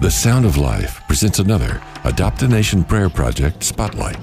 The Sound of Life presents another Adopt a Nation Prayer Project Spotlight.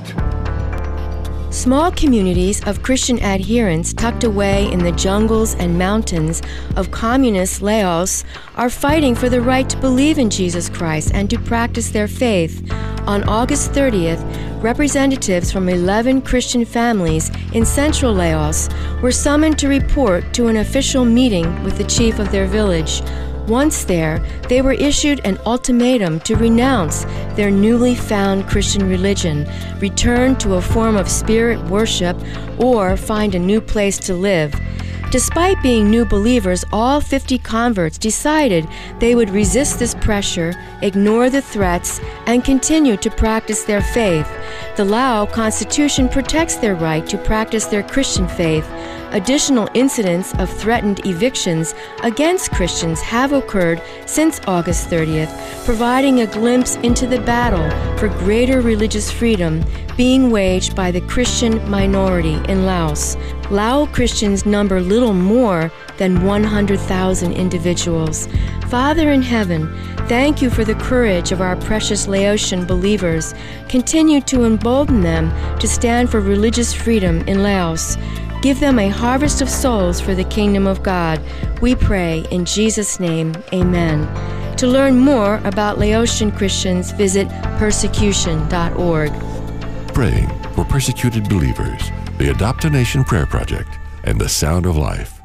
Small communities of Christian adherents tucked away in the jungles and mountains of communist Laos are fighting for the right to believe in Jesus Christ and to practice their faith. On August 30th, representatives from 11 Christian families in central Laos were summoned to report to an official meeting with the chief of their village. Once there, they were issued an ultimatum to renounce their newly found Christian religion, return to a form of spirit worship, or find a new place to live. Despite being new believers, all 50 converts decided they would resist this pressure, ignore the threats, and continue to practice their faith. The Lao Constitution protects their right to practice their Christian faith. Additional incidents of threatened evictions against Christians have occurred since August 30th, providing a glimpse into the battle for greater religious freedom being waged by the Christian minority in Laos. Lao Christians number little more than 100,000 individuals. Father in heaven, thank you for the courage of our precious Laotian believers. Continue to embolden them to stand for religious freedom in Laos. Give them a harvest of souls for the kingdom of God. We pray in Jesus' name, amen. To learn more about Laotian Christians, visit persecution.org. Praying for persecuted believers, the Adopt a Nation Prayer Project, and the Sound of Life.